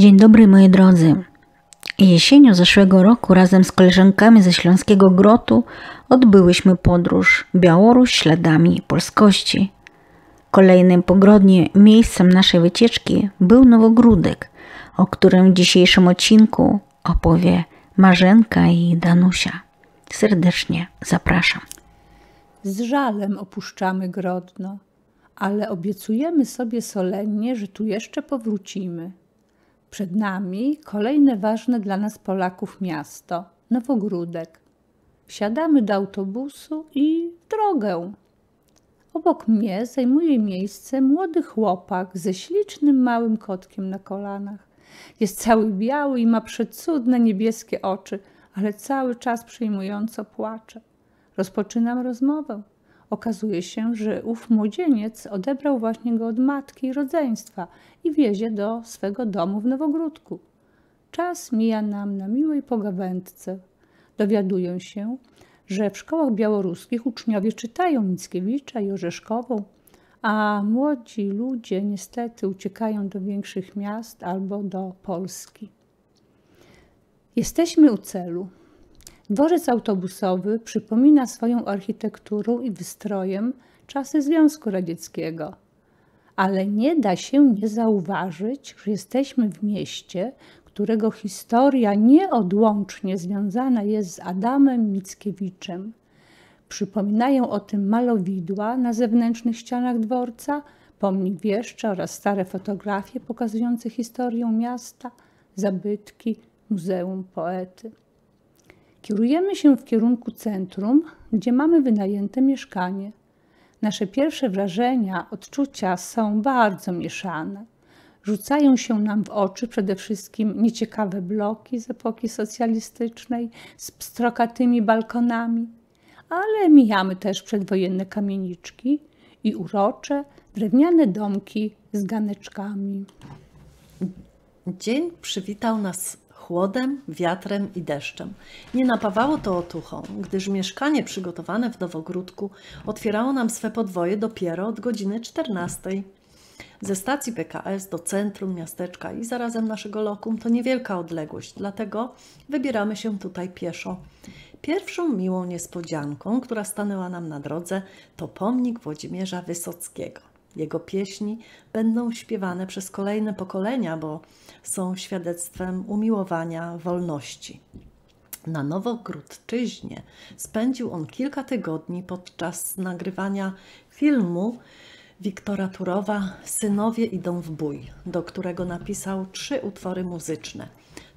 Dzień dobry moi drodzy. Jesienią zeszłego roku razem z koleżankami ze Śląskiego Grotu odbyłyśmy podróż Białoruś śladami polskości. Kolejnym pogrodnie miejscem naszej wycieczki był Nowogródek, o którym w dzisiejszym odcinku opowie Marzenka i Danusia. Serdecznie zapraszam. Z żalem opuszczamy Grodno, ale obiecujemy sobie solennie, że tu jeszcze powrócimy. Przed nami kolejne ważne dla nas Polaków miasto Nowogródek. Wsiadamy do autobusu i w drogę. Obok mnie zajmuje miejsce młody chłopak ze ślicznym małym kotkiem na kolanach. Jest cały biały i ma przecudne niebieskie oczy, ale cały czas przejmująco płacze. Rozpoczynam rozmowę. Okazuje się, że ów młodzieniec odebrał właśnie go od matki i rodzeństwa i wiezie do swego domu w Nowogródku. Czas mija nam na miłej pogawędce. Dowiaduję się, że w szkołach białoruskich uczniowie czytają Mickiewicza i Orzeszkową, a młodzi ludzie niestety uciekają do większych miast albo do Polski. Jesteśmy u celu. Dworzec autobusowy przypomina swoją architekturą i wystrojem czasy Związku Radzieckiego. Ale nie da się nie zauważyć, że jesteśmy w mieście, którego historia nieodłącznie związana jest z Adamem Mickiewiczem. Przypominają o tym malowidła na zewnętrznych ścianach dworca, pomnik wieszcza oraz stare fotografie pokazujące historię miasta, zabytki, muzeum poety. Kierujemy się w kierunku centrum, gdzie mamy wynajęte mieszkanie. Nasze pierwsze wrażenia, odczucia są bardzo mieszane. Rzucają się nam w oczy przede wszystkim nieciekawe bloki z epoki socjalistycznej z pstrokatymi balkonami, ale mijamy też przedwojenne kamieniczki i urocze drewniane domki z ganeczkami. Dzień przywitał nas chłodem, wiatrem i deszczem. Nie napawało to otuchą, gdyż mieszkanie przygotowane w Nowogródku otwierało nam swe podwoje dopiero od godziny 14. Ze stacji PKS do centrum miasteczka i zarazem naszego lokum to niewielka odległość, dlatego wybieramy się tutaj pieszo. Pierwszą miłą niespodzianką, która stanęła nam na drodze, to pomnik Włodzimierza Wysockiego. Jego pieśni będą śpiewane przez kolejne pokolenia, bo są świadectwem umiłowania wolności. Na Nowogródczyźnie spędził on kilka tygodni podczas nagrywania filmu Wiktora Turowa Synowie idą w bój, do którego napisał trzy utwory muzyczne.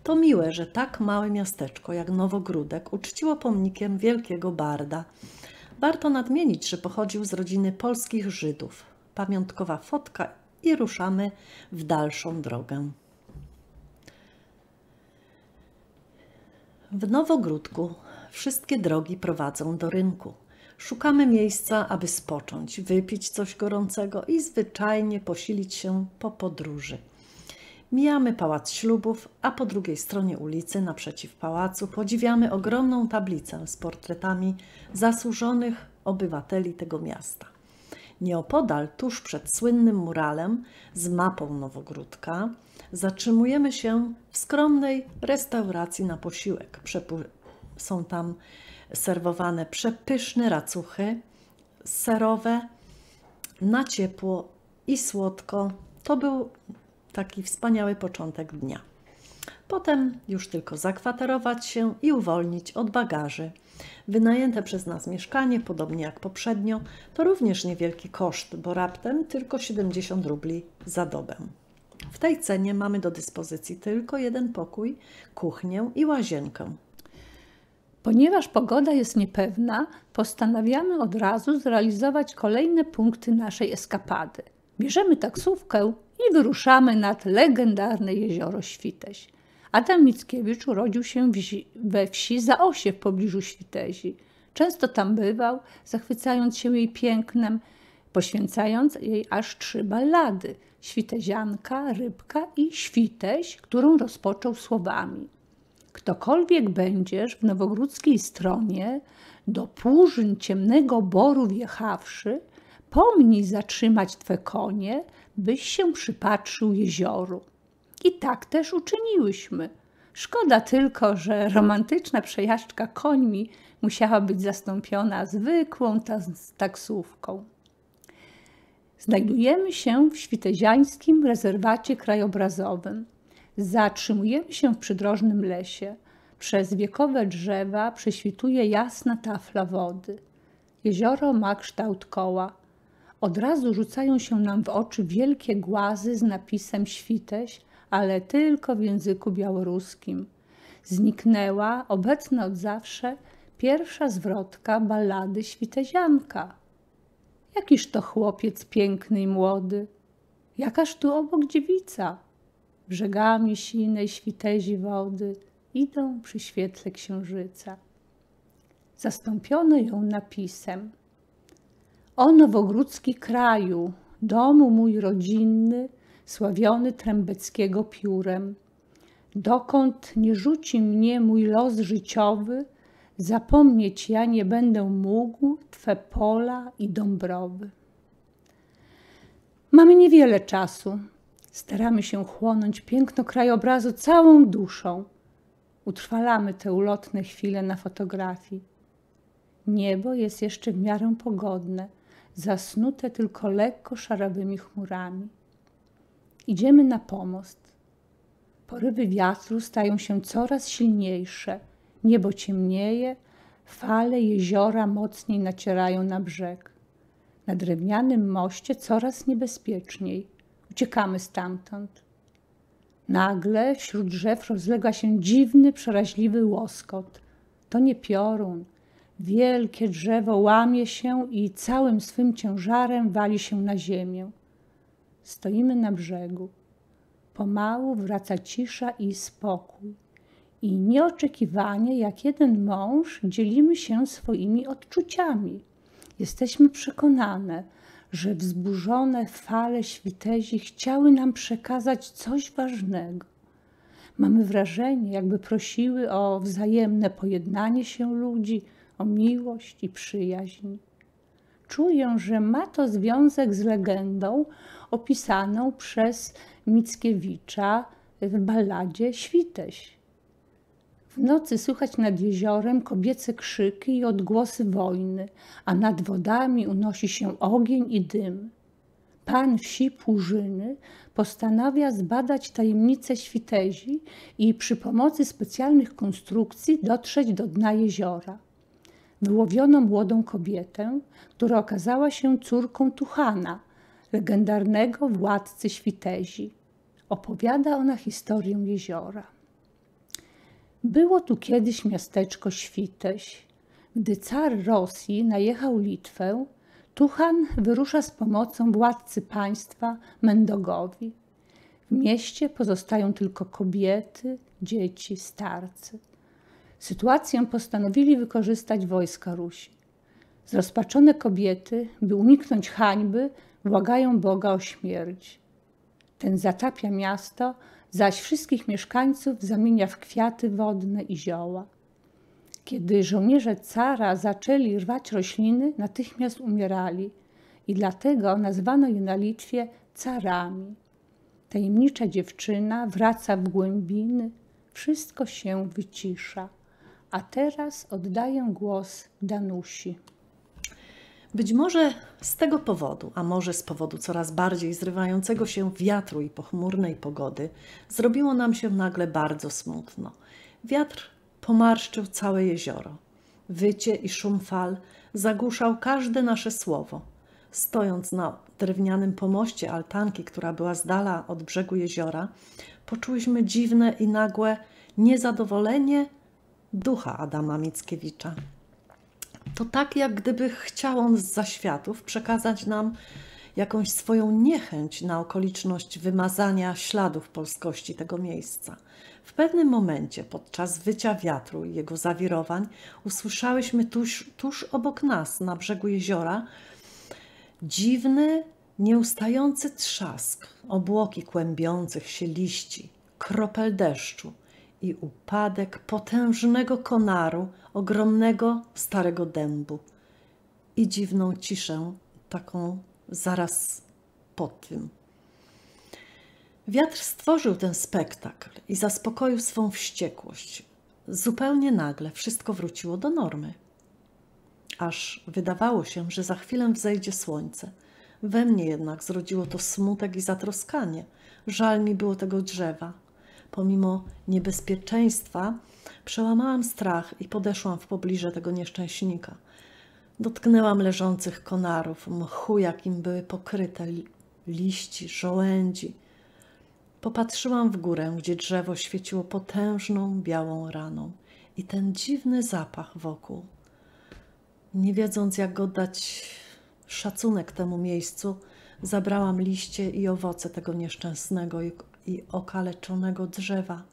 To miłe, że tak małe miasteczko jak Nowogródek uczciło pomnikiem wielkiego barda. Warto nadmienić, że pochodził z rodziny polskich Żydów. Pamiątkowa fotka i ruszamy w dalszą drogę. W Nowogródku wszystkie drogi prowadzą do rynku. Szukamy miejsca, aby spocząć, wypić coś gorącego i zwyczajnie posilić się po podróży. Mijamy pałac ślubów, a po drugiej stronie ulicy, naprzeciw pałacu, podziwiamy ogromną tablicę z portretami zasłużonych obywateli tego miasta. Nieopodal, tuż przed słynnym muralem z mapą Nowogródka, zatrzymujemy się w skromnej restauracji na posiłek. Przepu są tam serwowane przepyszne racuchy serowe na ciepło i słodko. To był taki wspaniały początek dnia. Potem już tylko zakwaterować się i uwolnić od bagaży. Wynajęte przez nas mieszkanie, podobnie jak poprzednio, to również niewielki koszt, bo raptem tylko 70 rubli za dobę. W tej cenie mamy do dyspozycji tylko jeden pokój, kuchnię i łazienkę. Ponieważ pogoda jest niepewna, postanawiamy od razu zrealizować kolejne punkty naszej eskapady. Bierzemy taksówkę i wyruszamy nad legendarne jezioro Świteś. Adam Mickiewicz urodził się we wsi Zaosie w pobliżu Świtezi. Często tam bywał, zachwycając się jej pięknem, poświęcając jej aż trzy ballady: Świtezianka, Rybka i Świteś, którą rozpoczął słowami. Ktokolwiek będziesz w nowogródzkiej stronie, do półżyn ciemnego boru wjechawszy, pomnij zatrzymać twe konie, byś się przypatrzył jezioru. I tak też uczyniłyśmy. Szkoda tylko, że romantyczna przejażdżka końmi musiała być zastąpiona zwykłą taksówką. Znajdujemy się w świteziańskim rezerwacie krajobrazowym. Zatrzymujemy się w przydrożnym lesie. Przez wiekowe drzewa prześwituje jasna tafla wody. Jezioro ma kształt koła. Od razu rzucają się nam w oczy wielkie głazy z napisem Świteś, ale tylko w języku białoruskim. Zniknęła, obecna od zawsze, pierwsza zwrotka ballady Świtezianka. Jakiż to chłopiec piękny i młody, jakaż tu obok dziewica, brzegami sinej świtezi wody idą przy świetle księżyca. Zastąpiono ją napisem O nowogródzki kraju, domu mój rodzinny, sławiony Trębeckiego piórem, dokąd nie rzuci mnie mój los życiowy, zapomnieć ja nie będę mógł Twe pola i dąbrowy. Mamy niewiele czasu. Staramy się chłonąć piękno krajobrazu całą duszą. Utrwalamy te ulotne chwile na fotografii. Niebo jest jeszcze w miarę pogodne, zasnute tylko lekko szarawymi chmurami. Idziemy na pomost. Porywy wiatru stają się coraz silniejsze, niebo ciemnieje, fale jeziora mocniej nacierają na brzeg. Na drewnianym moście coraz niebezpieczniej. Uciekamy stamtąd. Nagle wśród drzew rozlega się dziwny, przeraźliwy łoskot. To nie piorun. Wielkie drzewo łamie się i całym swym ciężarem wali się na ziemię. Stoimy na brzegu. Pomału wraca cisza i spokój. I nieoczekiwanie, jak jeden mąż, dzielimy się swoimi odczuciami. Jesteśmy przekonane, że wzburzone fale świtezi chciały nam przekazać coś ważnego. Mamy wrażenie, jakby prosiły o wzajemne pojednanie się ludzi, o miłość i przyjaźń. Czuję, że ma to związek z legendą opisaną przez Mickiewicza w balladzie Świteś. W nocy słychać nad jeziorem kobiece krzyki i odgłosy wojny, a nad wodami unosi się ogień i dym. Pan wsi Płużyny postanawia zbadać tajemnice świtezi i przy pomocy specjalnych konstrukcji dotrzeć do dna jeziora. Wyłowiono młodą kobietę, która okazała się córką Tuchana, legendarnego władcy świtezi. Opowiada ona historię jeziora. Było tu kiedyś miasteczko Świteś. Gdy car Rosji najechał Litwę, Tuchan wyrusza z pomocą władcy państwa Mendogowi. W mieście pozostają tylko kobiety, dzieci, starcy. Sytuację postanowili wykorzystać wojska Rusi. Zrozpaczone kobiety, by uniknąć hańby, błagają Boga o śmierć. Ten zatapia miasto, zaś wszystkich mieszkańców zamienia w kwiaty wodne i zioła. Kiedy żołnierze cara zaczęli rwać rośliny, natychmiast umierali i dlatego nazwano je na Litwie carami. Tajemnicza dziewczyna wraca w głębiny, wszystko się wycisza. A teraz oddaję głos Danusi. Być może z tego powodu, a może z powodu coraz bardziej zrywającego się wiatru i pochmurnej pogody, zrobiło nam się nagle bardzo smutno. Wiatr pomarszczył całe jezioro. Wycie i szum fal zagłuszał każde nasze słowo. Stojąc na drewnianym pomoście altanki, która była z dala od brzegu jeziora, poczuliśmy dziwne i nagłe niezadowolenie ducha Adama Mickiewicza. To tak, jak gdyby chciał on z zaświatów przekazać nam jakąś swoją niechęć na okoliczność wymazania śladów polskości tego miejsca. W pewnym momencie, podczas wycia wiatru i jego zawirowań, usłyszałyśmy tuż, tuż obok nas, na brzegu jeziora, dziwny, nieustający trzask, obłoki kłębiących się liści, kropel deszczu i upadek potężnego konaru, ogromnego starego dębu i dziwną ciszę, taką zaraz po tym. Wiatr stworzył ten spektakl i zaspokoił swą wściekłość. Zupełnie nagle wszystko wróciło do normy. Aż wydawało się, że za chwilę wzejdzie słońce. We mnie jednak zrodziło to smutek i zatroskanie. Żal mi było tego drzewa. Pomimo niebezpieczeństwa, przełamałam strach i podeszłam w pobliże tego nieszczęśnika. Dotknęłam leżących konarów, mchu, jakim były pokryte liści, żołędzi. Popatrzyłam w górę, gdzie drzewo świeciło potężną, białą raną i ten dziwny zapach wokół. Nie wiedząc, jak oddać szacunek temu miejscu, zabrałam liście i owoce tego nieszczęsnego i okaleczonego drzewa.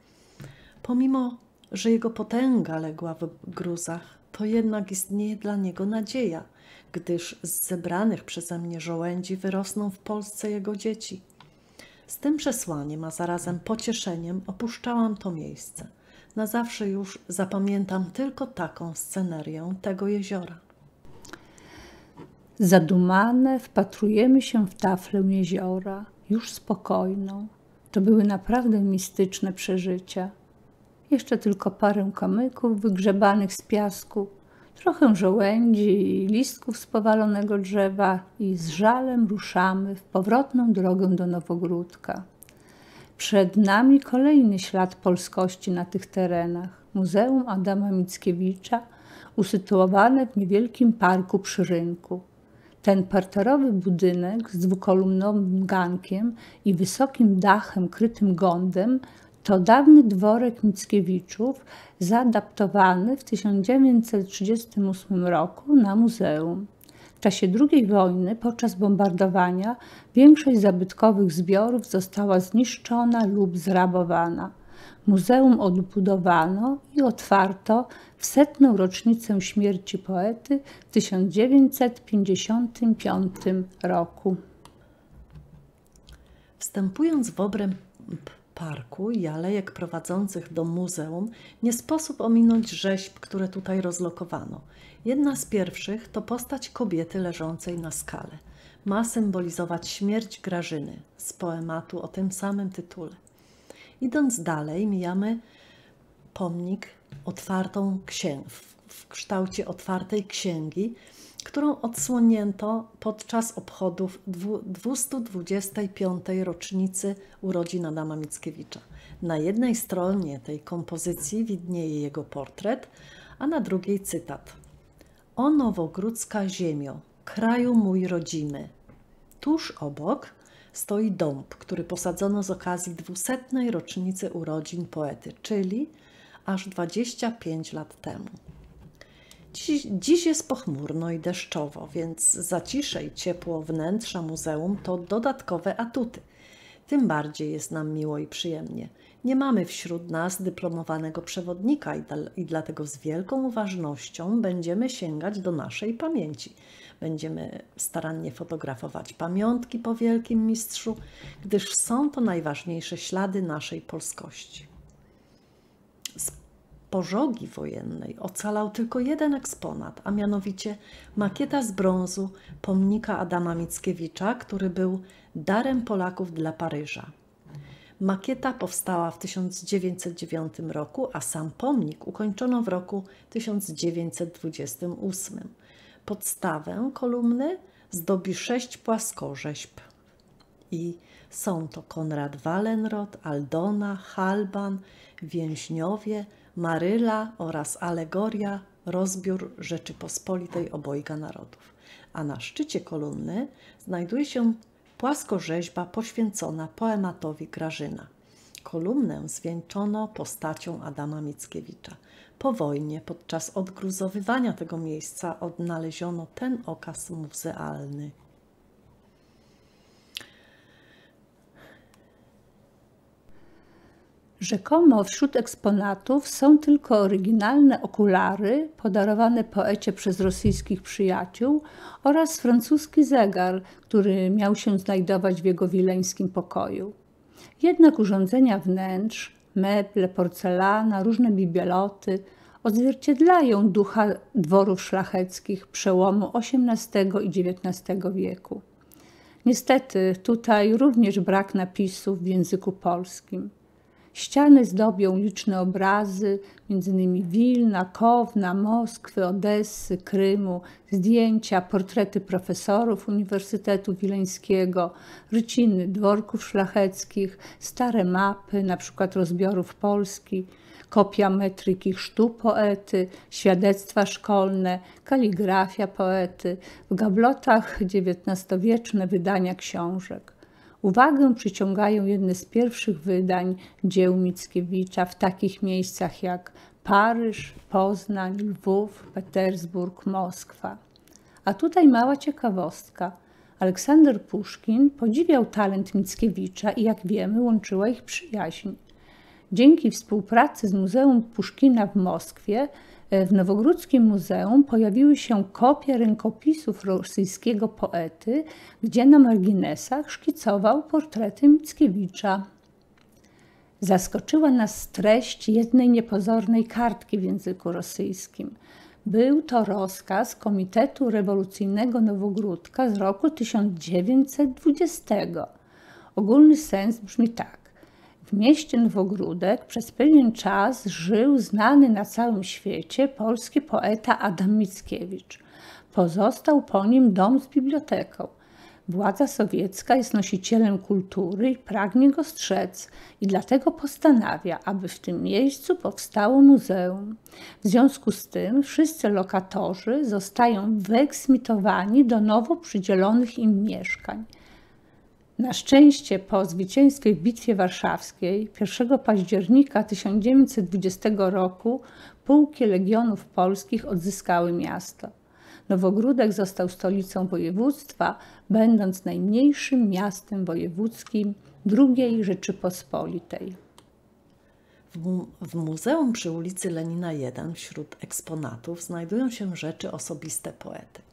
Pomimo, że jego potęga legła w gruzach, to jednak istnieje dla niego nadzieja, gdyż z zebranych przeze mnie żołędzi wyrosną w Polsce jego dzieci. Z tym przesłaniem, a zarazem pocieszeniem opuszczałam to miejsce. Na zawsze już zapamiętam tylko taką scenerię tego jeziora. Zadumane wpatrujemy się w taflę jeziora, już spokojną. To były naprawdę mistyczne przeżycia. Jeszcze tylko parę kamyków wygrzebanych z piasku, trochę żołędzi i listków z powalonego drzewa i z żalem ruszamy w powrotną drogę do Nowogródka. Przed nami kolejny ślad polskości na tych terenach. Muzeum Adama Mickiewicza, usytuowane w niewielkim parku przy rynku. Ten parterowy budynek z dwukolumnowym gankiem i wysokim dachem krytym gondem to dawny dworek Mickiewiczów, zaadaptowany w 1938 roku na muzeum. W czasie II wojny, podczas bombardowania, większość zabytkowych zbiorów została zniszczona lub zrabowana. Muzeum odbudowano i otwarto w setną rocznicę śmierci poety w 1955 roku. Wstępując w obręb parku i alejek prowadzących do muzeum, nie sposób ominąć rzeźb, które tutaj rozlokowano. Jedna z pierwszych to postać kobiety leżącej na skale. Ma symbolizować śmierć Grażyny z poematu o tym samym tytule. Idąc dalej, mijamy pomnik otwartą w kształcie otwartej księgi, którą odsłonięto podczas obchodów 225. rocznicy urodzin Adama Mickiewicza. Na jednej stronie tej kompozycji widnieje jego portret, a na drugiej cytat. O nowogródzka ziemio, kraju mój rodzimy. Tuż obok stoi dąb, który posadzono z okazji 200. rocznicy urodzin poety, czyli aż 25 lat temu. Dziś, dziś, jest pochmurno i deszczowo, więc zacisze i ciepło wnętrza muzeum to dodatkowe atuty. Tym bardziej jest nam miło i przyjemnie. Nie mamy wśród nas dyplomowanego przewodnika i, i dlatego z wielką uważnością będziemy sięgać do naszej pamięci. Będziemy starannie fotografować pamiątki po wielkim mistrzu, gdyż są to najważniejsze ślady naszej polskości. Pożogi wojennej ocalał tylko jeden eksponat, a mianowicie makieta z brązu pomnika Adama Mickiewicza, który był darem Polaków dla Paryża. Makieta powstała w 1909 roku, a sam pomnik ukończono w roku 1928. Podstawę kolumny zdobi sześć płaskorzeźb i są to Konrad Wallenrod, Aldona, Halban, Więźniowie, Maryla oraz alegoria rozbiór Rzeczypospolitej obojga narodów. A na szczycie kolumny znajduje się płaskorzeźba poświęcona poematowi Grażyna. Kolumnę zwieńczono postacią Adama Mickiewicza. Po wojnie, podczas odgruzowywania tego miejsca, odnaleziono ten okaz muzealny. Rzekomo wśród eksponatów są tylko oryginalne okulary podarowane poecie przez rosyjskich przyjaciół oraz francuski zegar, który miał się znajdować w jego wileńskim pokoju. Jednak urządzenia wnętrz, meble, porcelana, różne bibieloty odzwierciedlają ducha dworów szlacheckich przełomu XVIII i XIX wieku. Niestety tutaj również brak napisów w języku polskim. Ściany zdobią liczne obrazy, m.in. Wilna, Kowna, Moskwy, Odessy, Krymu, zdjęcia, portrety profesorów Uniwersytetu Wileńskiego, ryciny dworków szlacheckich, stare mapy, np. rozbiorów Polski, kopia metryki chrztu poety, świadectwa szkolne, kaligrafia poety, w gablotach XIX-wieczne wydania książek. Uwagę przyciągają jedne z pierwszych wydań dzieł Mickiewicza w takich miejscach jak Paryż, Poznań, Lwów, Petersburg, Moskwa. A tutaj mała ciekawostka. Aleksander Puszkin podziwiał talent Mickiewicza i jak wiemy łączyła ich przyjaźń. Dzięki współpracy z Muzeum Puszkina w Moskwie w Nowogródzkim Muzeum pojawiły się kopie rękopisów rosyjskiego poety, gdzie na marginesach szkicował portrety Mickiewicza. Zaskoczyła nas treść jednej niepozornej kartki w języku rosyjskim. Był to rozkaz Komitetu Rewolucyjnego Nowogródka z roku 1920. Ogólny sens brzmi tak. W mieście Nowogródek przez pewien czas żył znany na całym świecie polski poeta Adam Mickiewicz. Pozostał po nim dom z biblioteką. Władza sowiecka jest nosicielem kultury i pragnie go strzec i dlatego postanawia, aby w tym miejscu powstało muzeum. W związku z tym wszyscy lokatorzy zostają wyeksmitowani do nowo przydzielonych im mieszkań. Na szczęście po zwycięstwie w Bitwie Warszawskiej 1 października 1920 roku pułki legionów polskich odzyskały miasto. Nowogródek został stolicą województwa, będąc najmniejszym miastem wojewódzkim II Rzeczypospolitej. W, w Muzeum przy ulicy Lenina 1 wśród eksponatów znajdują się rzeczy osobiste poety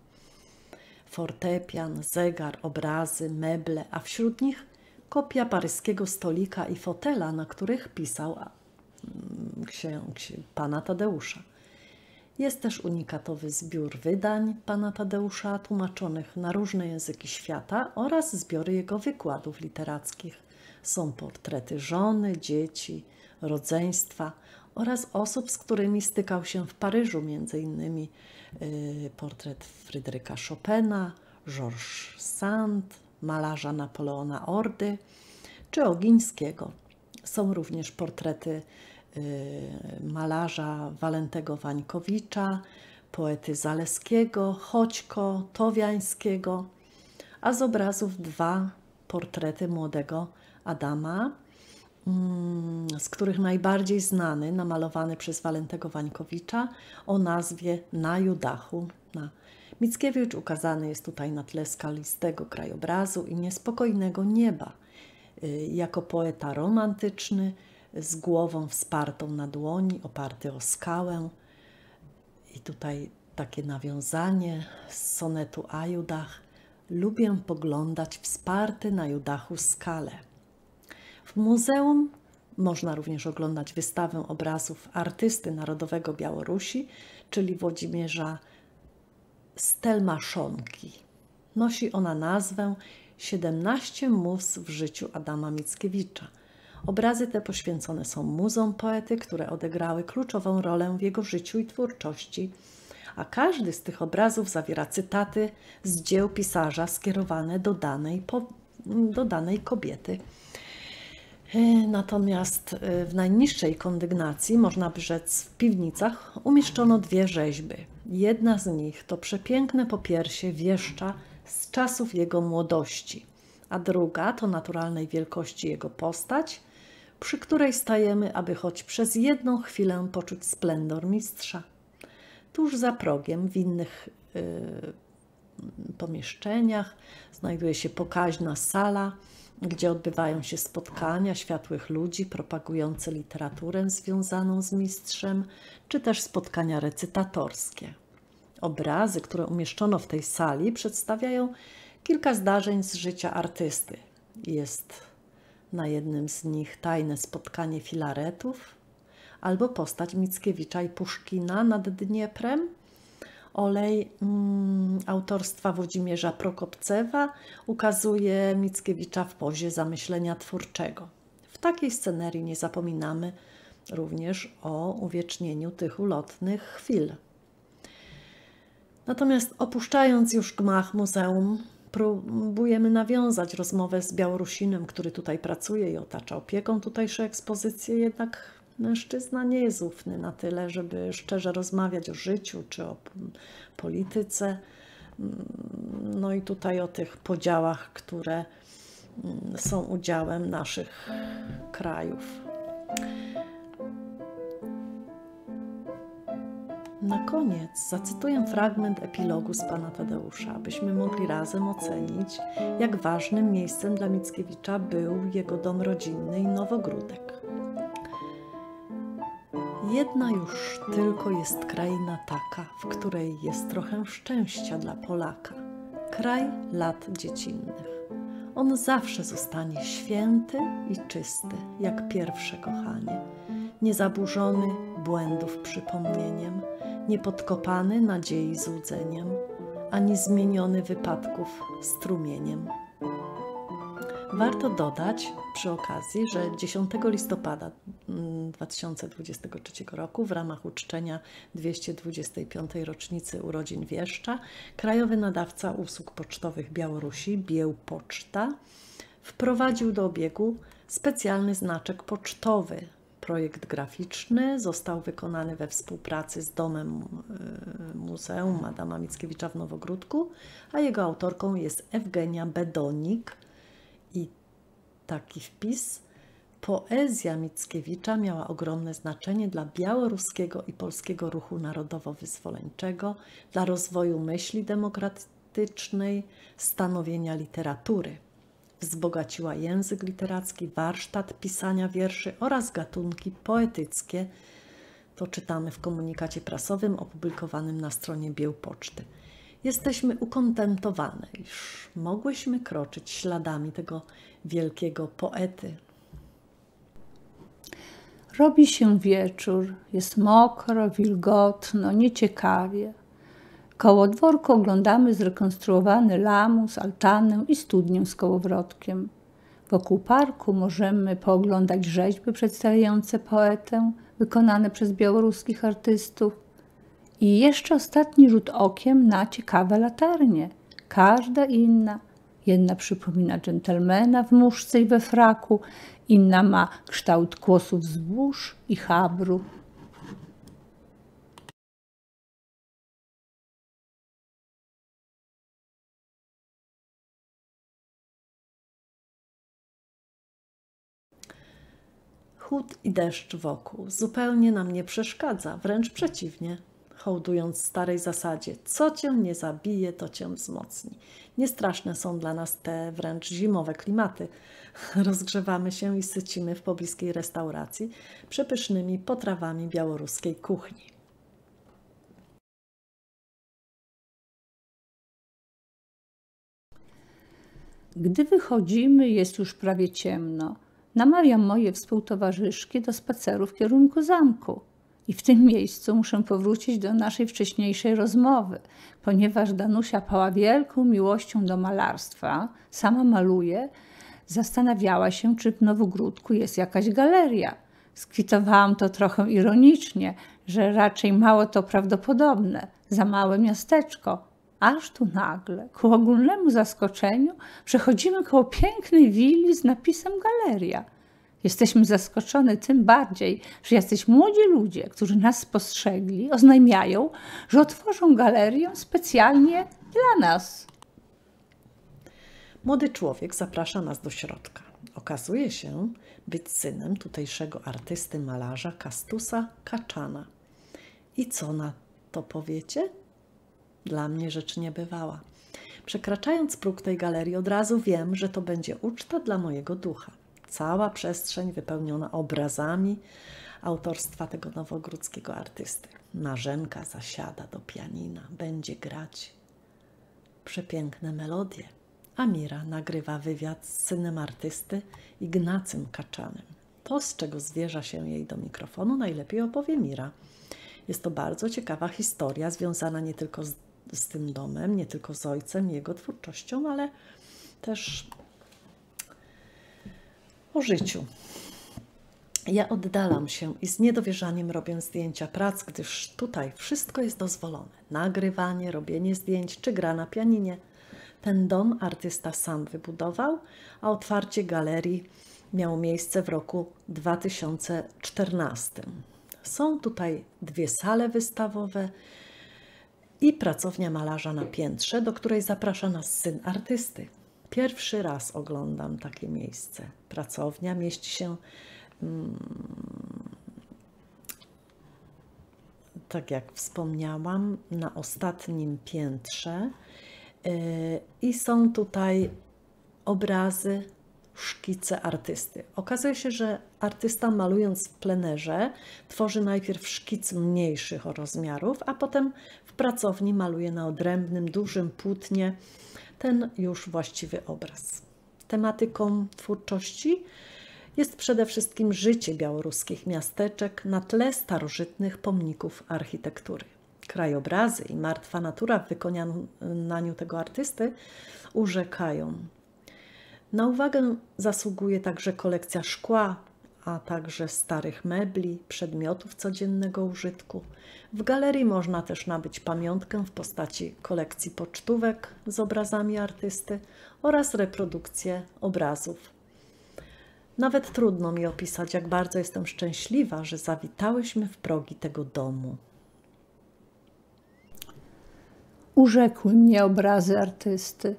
fortepian, zegar, obrazy, meble, a wśród nich kopia paryskiego stolika i fotela, na których pisał księ, księ, pana Tadeusza. Jest też unikatowy zbiór wydań pana Tadeusza, tłumaczonych na różne języki świata oraz zbiory jego wykładów literackich. Są portrety żony, dzieci, rodzeństwa oraz osób, z którymi stykał się w Paryżu, innymi Y, portret Fryderyka Chopina, Georges Sand, malarza Napoleona Ordy czy Ogińskiego. Są również portrety y, malarza Walentego Wańkowicza, poety Zaleskiego, Choćko, Towiańskiego, a z obrazów dwa portrety młodego Adama z których najbardziej znany, namalowany przez Walentego Wańkowicza o nazwie Na Judachu. Na Mickiewicz ukazany jest tutaj na tle skalistego krajobrazu i niespokojnego nieba. Y, jako poeta romantyczny, z głową wspartą na dłoni, oparty o skałę. I tutaj takie nawiązanie z sonetu Ajudach. Lubię poglądać wsparty na Judachu skale. W muzeum można również oglądać wystawę obrazów artysty narodowego Białorusi, czyli Włodzimierza Stelmaszonki. Nosi ona nazwę 17 mus w życiu Adama Mickiewicza. Obrazy te poświęcone są muzom poety, które odegrały kluczową rolę w jego życiu i twórczości, a każdy z tych obrazów zawiera cytaty z dzieł pisarza skierowane do danej, do danej kobiety. Natomiast e, w najniższej kondygnacji, można by rzec w piwnicach, umieszczono dwie rzeźby. Jedna z nich to przepiękne popiersie wieszcza z czasów jego młodości, a druga to naturalnej wielkości jego postać, przy której stajemy, aby choć przez jedną chwilę poczuć splendor mistrza. Tuż za progiem, w innych y, pomieszczeniach, znajduje się pokaźna sala, gdzie odbywają się spotkania światłych ludzi propagujące literaturę związaną z mistrzem, czy też spotkania recytatorskie. Obrazy, które umieszczono w tej sali, przedstawiają kilka zdarzeń z życia artysty. Jest na jednym z nich tajne spotkanie filaretów albo postać Mickiewicza i Puszkina nad Dnieprem Olej mm, autorstwa Włodzimierza Prokopcewa ukazuje Mickiewicza w pozie zamyślenia twórczego. W takiej scenerii nie zapominamy również o uwiecznieniu tych ulotnych chwil. Natomiast opuszczając już gmach muzeum, próbujemy nawiązać rozmowę z Białorusinem, który tutaj pracuje i otacza opieką tutejsze ekspozycje, jednak mężczyzna nie jest ufny na tyle, żeby szczerze rozmawiać o życiu czy o polityce. No i tutaj o tych podziałach, które mm, są udziałem naszych krajów. Na koniec zacytuję fragment epilogu z pana Tadeusza, abyśmy mogli razem ocenić, jak ważnym miejscem dla Mickiewicza był jego dom rodzinny i Nowogródek. Jedna już tylko jest kraina taka, w której jest trochę szczęścia dla Polaka. Kraj lat dziecinnych. On zawsze zostanie święty i czysty, jak pierwsze kochanie, niezaburzony błędów przypomnieniem, niepodkopany nadziei złudzeniem, ani zmieniony wypadków strumieniem. Warto dodać przy okazji, że 10 listopada 2023 mm, roku w ramach uczczenia 225. rocznicy urodzin Wieszcza krajowy nadawca usług pocztowych Białorusi, Bieł Poczta, wprowadził do obiegu specjalny znaczek pocztowy Projekt graficzny został wykonany we współpracy z Domem y, Muzeum Adama Mickiewicza w Nowogródku, a jego autorką jest Ewgenia Bedonik. I taki wpis. Poezja Mickiewicza miała ogromne znaczenie dla białoruskiego i polskiego ruchu narodowo-wyzwoleńczego, dla rozwoju myśli demokratycznej, stanowienia literatury wzbogaciła język literacki, warsztat pisania wierszy oraz gatunki poetyckie. To czytamy w komunikacie prasowym opublikowanym na stronie Bieł Poczty. Jesteśmy ukontentowane, iż mogłyśmy kroczyć śladami tego wielkiego poety. Robi się wieczór, jest mokro, wilgotno, nieciekawie. Koło dworku oglądamy zrekonstruowany lamus, altanę i studnię z kołowrotkiem. Wokół parku możemy pooglądać rzeźby przedstawiające poetę, wykonane przez białoruskich artystów. I jeszcze ostatni rzut okiem na ciekawe latarnie. Każda inna. Jedna przypomina dżentelmena w muszce i we fraku, inna ma kształt kłosów zbóż i habru. Chłód i deszcz wokół zupełnie nam nie przeszkadza, wręcz przeciwnie, hołdując starej zasadzie: co cię nie zabije, to cię wzmocni. Niestraszne są dla nas te wręcz zimowe klimaty. Rozgrzewamy się i sycimy w pobliskiej restauracji przepysznymi potrawami białoruskiej kuchni. Gdy wychodzimy, jest już prawie ciemno namawiam moje współtowarzyszki do spaceru w kierunku zamku. I w tym miejscu muszę powrócić do naszej wcześniejszej rozmowy, ponieważ Danusia pała wielką miłością do malarstwa, sama maluje, zastanawiała się, czy w Nowogródku jest jakaś galeria. Skwitowałam to trochę ironicznie, że raczej mało to prawdopodobne, za małe miasteczko. Aż tu nagle, ku ogólnemu zaskoczeniu, przechodzimy koło pięknej willi z napisem galeria. Jesteśmy zaskoczone tym bardziej, że jacyś młodzi ludzie, którzy nas spostrzegli, oznajmiają, że otworzą galerię specjalnie dla nas. Młody człowiek zaprasza nas do środka. Okazuje się być synem tutejszego artysty malarza Kastusa Kaczana. I co na to powiecie? Dla mnie rzecz niebywała. Przekraczając próg tej galerii, od razu wiem, że to będzie uczta dla mojego ducha. Cała przestrzeń wypełniona obrazami autorstwa tego nowogródzkiego artysty. Marzenka zasiada do pianina, będzie grać przepiękne melodie. Amira nagrywa wywiad z synem artysty Ignacym Kaczanem. To, z czego zwierza się jej do mikrofonu, najlepiej opowie Mira. Jest to bardzo ciekawa historia, związana nie tylko z, z tym domem, nie tylko z ojcem, jego twórczością, ale też o życiu. Ja oddalam się i z niedowierzaniem robię zdjęcia prac, gdyż tutaj wszystko jest dozwolone. Nagrywanie, robienie zdjęć czy gra na pianinie. Ten dom artysta sam wybudował, a otwarcie galerii miało miejsce w roku 2014. Są tutaj dwie sale wystawowe i pracownia malarza na piętrze, do której zaprasza nas syn artysty. Pierwszy raz oglądam takie miejsce. Pracownia mieści się tak jak wspomniałam, na ostatnim piętrze y, i są tutaj obrazy, szkice artysty. Okazuje się, że artysta malując w plenerze tworzy najpierw szkic mniejszych rozmiarów, a potem w pracowni maluje na odrębnym, dużym płótnie ten już właściwy obraz. Tematyką twórczości jest przede wszystkim życie białoruskich miasteczek na tle starożytnych pomników architektury. Krajobrazy i martwa natura w wykonaniu tego artysty urzekają. Na uwagę zasługuje także kolekcja szkła, a także starych mebli, przedmiotów codziennego użytku. W galerii można też nabyć pamiątkę w postaci kolekcji pocztówek z obrazami artysty oraz reprodukcję obrazów nawet trudno mi opisać, jak bardzo jestem szczęśliwa, że zawitałyśmy w progi tego domu. Urzekły mnie obrazy artysty.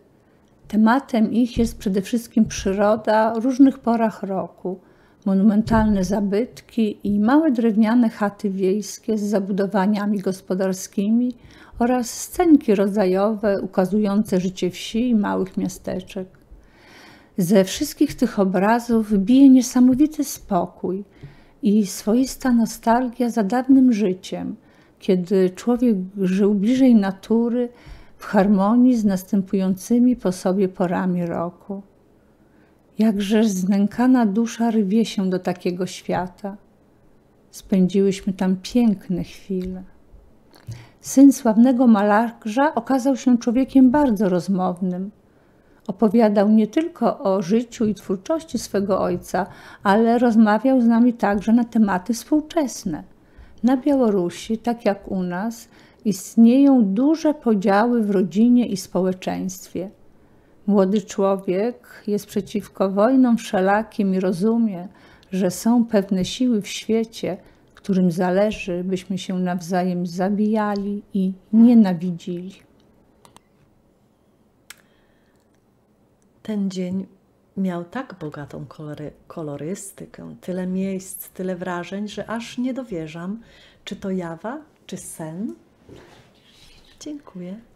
Tematem ich jest przede wszystkim przyroda o różnych porach roku, monumentalne zabytki i małe drewniane chaty wiejskie z zabudowaniami gospodarskimi oraz scenki rodzajowe ukazujące życie wsi i małych miasteczek. Ze wszystkich tych obrazów bije niesamowity spokój i swoista nostalgia za dawnym życiem, kiedy człowiek żył bliżej natury, w harmonii z następującymi po sobie porami roku. Jakże znękana dusza rwie się do takiego świata. Spędziłyśmy tam piękne chwile. Syn sławnego malarza okazał się człowiekiem bardzo rozmownym Opowiadał nie tylko o życiu i twórczości swego ojca, ale rozmawiał z nami także na tematy współczesne. Na Białorusi, tak jak u nas, istnieją duże podziały w rodzinie i społeczeństwie. Młody człowiek jest przeciwko wojnom wszelakim i rozumie, że są pewne siły w świecie, którym zależy, byśmy się nawzajem zabijali i nienawidzili. Ten dzień miał tak bogatą kolory, kolorystykę, tyle miejsc, tyle wrażeń, że aż nie dowierzam, czy to jawa, czy sen. Dziękuję.